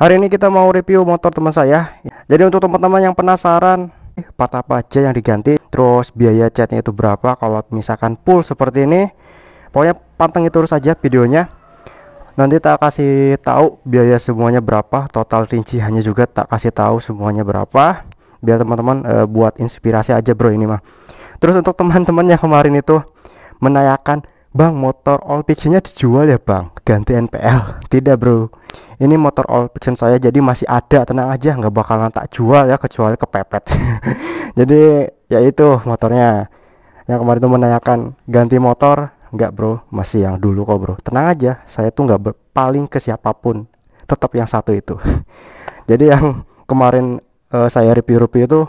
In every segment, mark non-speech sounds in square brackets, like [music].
Hari ini kita mau review motor teman saya. Jadi untuk teman-teman yang penasaran Part apa aja yang diganti? Terus biaya catnya itu berapa? Kalau misalkan full seperti ini Pokoknya pantengin terus saja videonya. Nanti tak kasih tahu biaya semuanya berapa Total rinciannya juga tak kasih tahu semuanya berapa. Biar teman-teman e, buat inspirasi aja bro ini mah. Terus untuk [laughs] teman-teman yang kemarin itu Menanyakan Bang motor all fictionnya dijual ya bang? Ganti NPL Tidak bro. Ini motor all fiction saya jadi masih ada. Tenang aja nggak bakalan tak jual ya Kecuali kepepet. [laughs] Jadi ya itu motornya. Yang kemarin itu menanyakan Ganti motor? Nggak bro. Masih yang dulu kok bro. Tenang aja Saya tuh nggak paling ke siapa pun. Tetap yang satu itu. [laughs] Jadi yang kemarin uh, saya review-review itu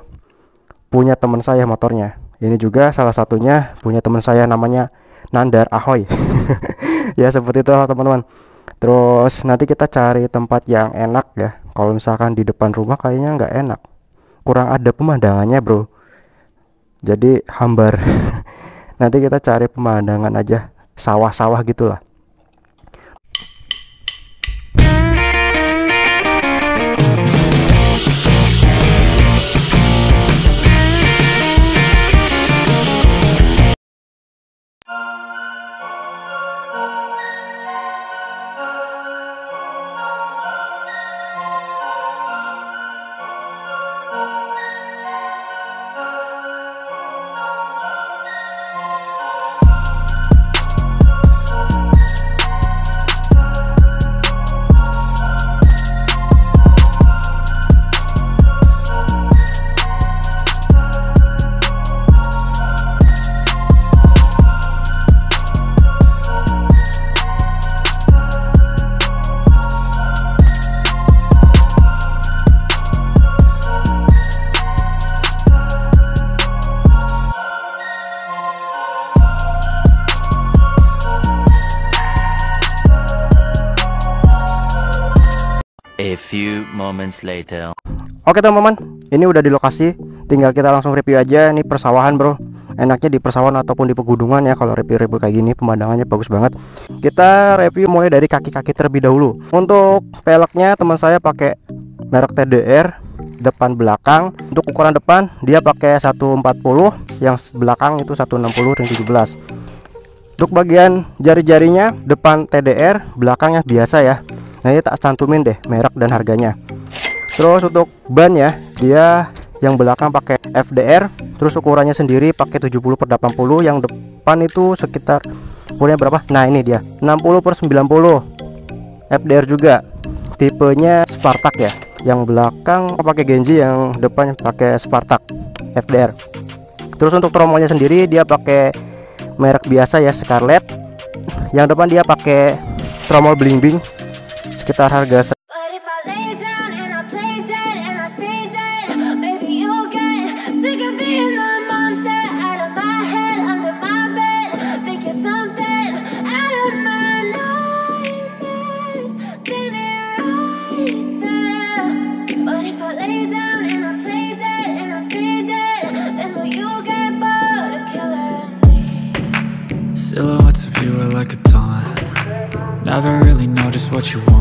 Punya teman saya motornya. Ini juga salah satunya Punya teman saya namanya Nandar Ahoy. [laughs] Ya seperti itu teman-teman. Terus nanti kita cari tempat yang enak ya. Kalau misalkan di depan rumah kayaknya nggak enak. Kurang ada pemandangannya bro. Jadi hambar. [laughs] Nanti kita cari pemandangan aja sawah-sawah gitulah moments later. Oke teman-teman, ini udah di lokasi. Tinggal kita langsung review aja. Ini persawahan bro. Enaknya di persawahan ataupun di pegunungan ya. Kalau review-review kayak gini, pemandangannya bagus banget. Kita review mulai dari kaki-kaki terlebih dahulu. Untuk peleknya teman saya pakai merek TDR depan belakang. Untuk ukuran depan dia pakai 140, yang belakang itu 160 ring 17. Untuk bagian jari-jarinya depan TDR, belakangnya biasa ya Nah ini tak cantumin deh merek dan harganya. Terus untuk ban ya Dia yang belakang pakai FDR Terus ukurannya sendiri pakai 70 per 80 Yang depan itu sekitar Ukurannya berapa? Nah ini dia 60 per 90 FDR juga Tipenya Spartak ya Yang belakang pakai Genji Yang depan pakai Spartak FDR Terus untuk tromolnya sendiri Dia pakai merek biasa ya Scarlett. Yang depan dia pakai tromol bling bling sekitar harga Silhouettes of being a monster out of my head under my bed. Think you are something out of my lives. Stay right there. But if I lay down and I play dead and I stay dead, then what you'll get both of killing me. Silhouettes feel like a taunt Never really know just what you want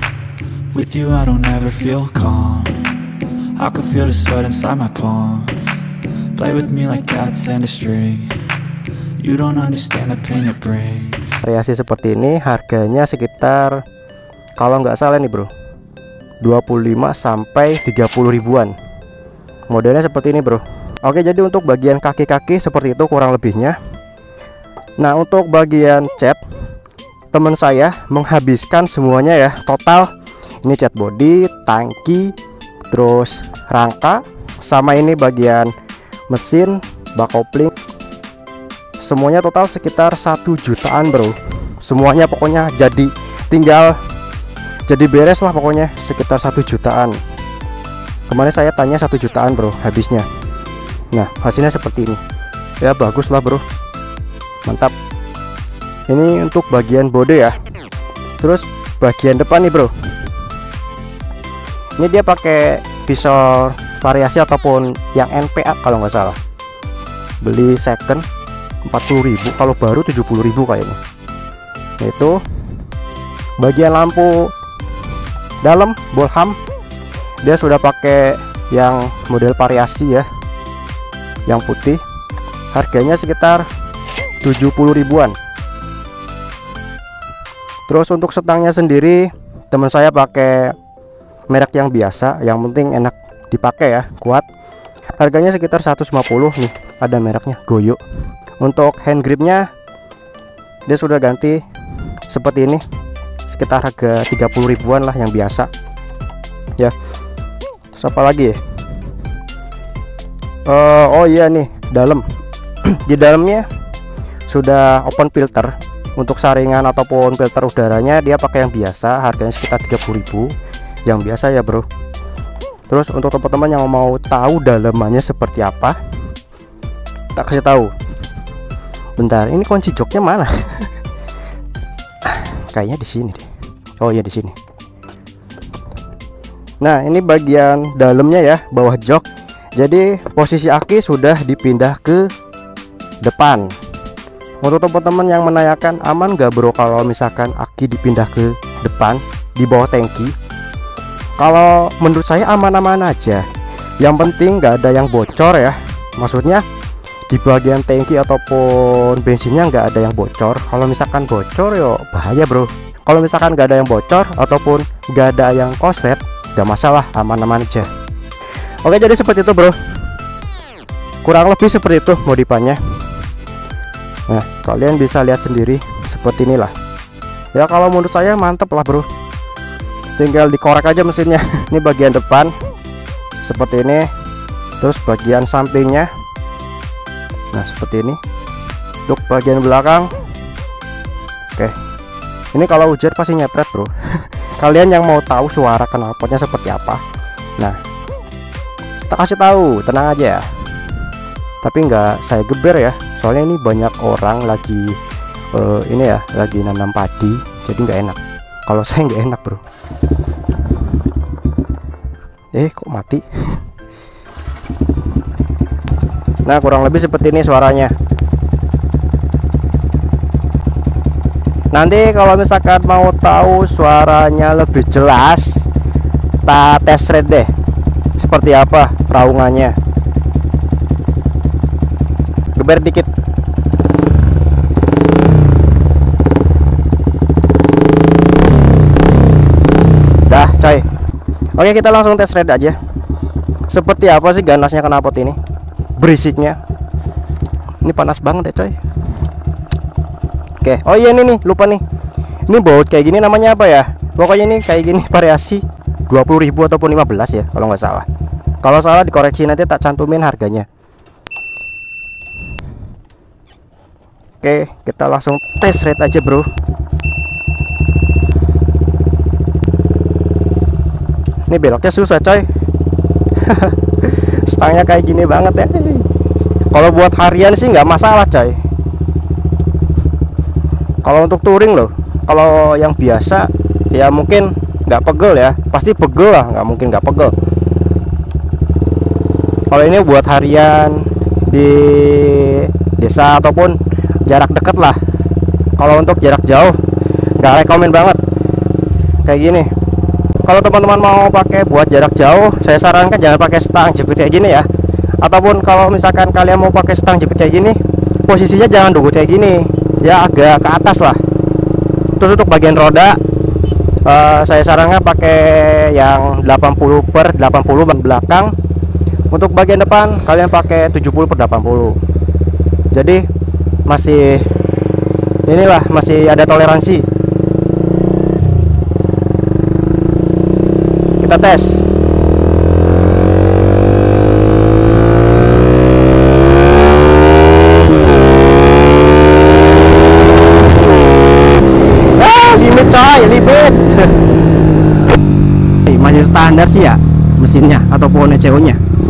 With you I don't ever feel calm. I can feel the sweat inside my palm. Play with me like cats and a string. You don't understand the pain it brings. Variasi seperti ini harganya sekitar kalau nggak salah nih bro 25 sampai 30 ribuan. Modelnya seperti ini bro. Oke jadi untuk bagian kaki-kaki seperti itu kurang lebihnya. Nah untuk bagian cat teman saya menghabiskan semuanya ya total ini cat body tangki terus rangka sama ini bagian mesin bak kopling semuanya total sekitar satu jutaan bro. Semuanya pokoknya jadi tinggal jadi beres lah pokoknya sekitar satu jutaan. Kemarin saya tanya satu jutaan bro habisnya. Nah hasilnya seperti ini. Ya bagus lah bro. Mantap. Ini untuk bagian body ya. Terus bagian depan nih bro ini dia pakai visor variasi ataupun yang NPA kalau nggak salah. Beli second 40.000 kalau baru 70.000 kayaknya. Itu bagian lampu dalam bolham. Dia sudah pakai yang model variasi ya yang putih. Harganya sekitar 70 ribuan. Terus untuk setangnya sendiri teman saya pakai merek yang biasa yang penting enak dipakai ya kuat. Harganya sekitar 150 nih ada mereknya Goyo. Untuk hand gripnya dia sudah ganti seperti ini sekitar harga 30 ribuan lah yang biasa. Ya terus apa lagi uh, oh iya nih dalam. [clears throat] Di dalamnya sudah open filter. Untuk saringan ataupun filter udaranya dia pakai yang biasa harganya sekitar 30.000 yang biasa ya bro. Terus untuk teman-teman yang mau tahu dalamannya seperti apa tak kasih tahu. Bentar ini kunci joknya mana? [laughs] Kayaknya di sini deh. Oh iya di sini. Nah ini bagian dalamnya ya bawah jok. Jadi posisi aki sudah dipindah ke depan. Untuk teman-teman yang menanyakan aman gak bro kalau misalkan aki dipindah ke depan di bawah tangki kalau menurut saya aman-aman aja. Yang penting nggak ada yang bocor ya. Maksudnya di bagian tangki ataupun bensinnya nggak ada yang bocor. Kalau misalkan bocor yo bahaya bro. Kalau misalkan nggak ada yang bocor ataupun nggak ada yang koset nggak masalah aman-aman aja. Oke jadi seperti itu bro. Kurang lebih seperti itu modifannya. Nah kalian bisa lihat sendiri seperti inilah. Ya kalau menurut saya mantep lah bro Tinggal dikorek aja mesinnya. [laughs] Ini bagian depan Seperti ini. Terus bagian sampingnya. Nah seperti ini. Untuk bagian belakang. Oke. Ini kalau hujan pasti nyepret bro. [laughs] Kalian yang mau tahu suara knalpotnya seperti apa Nah Kita kasih tahu. Tenang aja ya. Tapi nggak saya geber ya. Soalnya ini banyak orang lagi uh, ini ya lagi nanam padi jadi nggak enak kalau saya nggak enak bro. Eh kok mati? Nah kurang lebih seperti ini suaranya. Nanti kalau misalkan mau tahu suaranya lebih jelas tak tes rate deh. Seperti apa raungannya geber dikit oke kita langsung tes red aja. Seperti apa sih ganasnya knalpot ini? Berisiknya. Ini panas banget ya coy. Oke. Oh iya ini nih lupa nih. Ini baut kayak gini namanya apa ya? Pokoknya ini kayak gini [laughs] variasi 20.000 ataupun 15 ya kalau nggak salah. Kalau salah dikoreksi nanti tak cantumin harganya. Oke, kita langsung tes rate aja, Bro. Ini beloknya susah, coy. [laughs] Stangnya kayak gini banget ya. Kalau buat harian sih nggak masalah, coy. Kalau untuk touring loh, kalau yang biasa ya mungkin nggak pegel ya, pasti pegel lah, nggak mungkin nggak pegel. Kalau ini buat harian di desa ataupun jarak dekat lah. Kalau untuk jarak jauh nggak rekomen banget kayak gini. Kalau teman-teman mau pakai buat jarak jauh, saya sarankan jangan pakai stang jepit kayak gini ya. Ataupun kalau misalkan kalian mau pakai stang jepit kayak gini, posisinya jangan dulu kayak gini, ya agak ke atas lah. Terus untuk bagian roda, eh, saya sarankan pakai yang 80 per 80 ban belakang. Untuk bagian depan kalian pakai 70 per 80. Jadi masih inilah masih ada toleransi. Kita tes. Nih, [laughs] Masih standar sih ya mesinnya ataupun ECU-nya. Wasem.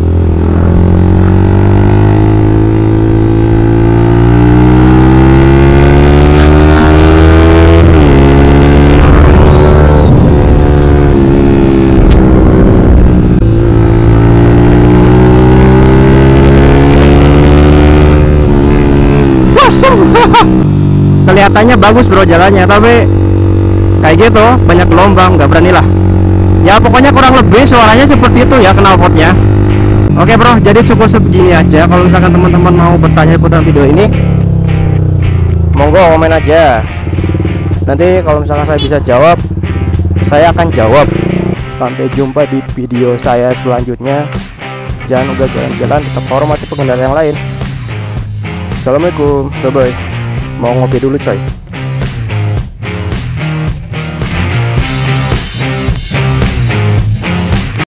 Kelihatannya bagus bro jalannya, tapi kayak gitu banyak gelombang, nggak berani lah. Ya pokoknya kurang lebih suaranya seperti itu ya knalpotnya. Oke bro, jadi cukup sebegini aja. Kalau misalkan teman-teman mau bertanya ikutan video ini, monggo komen aja. Nanti kalau misalkan saya bisa jawab, saya akan jawab. Sampai jumpa di video saya selanjutnya. Jangan lupa jalan-jalan, tetap hormati pengendara yang lain. Assalamualaikum, bye bye. Mau ngopi dulu coy.